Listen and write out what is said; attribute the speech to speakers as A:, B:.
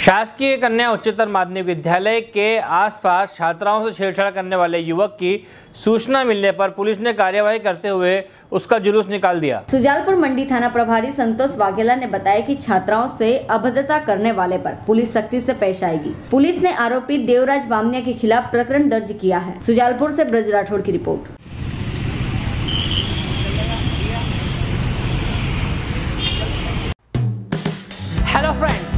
A: शासकीय कन्या उच्चतर माध्यमिक विद्यालय के आसपास छात्राओं से छेड़छाड़ करने वाले युवक की सूचना मिलने पर पुलिस ने कार्यवाही करते हुए उसका जुलूस निकाल दिया।
B: सुजालपुर मंडी थाना प्रभारी संतोष वाघेला ने बताया कि छात्राओं से अभद्रता करने वाले पर पुलिस सख्ती से पेश आएगी। पुलिस ने आरोपी देवराज बामनिया के खिलाफ प्रकरण दर्ज किया है। सुजालपुर ऐसी ब्रज राठौड़ की रिपोर्ट।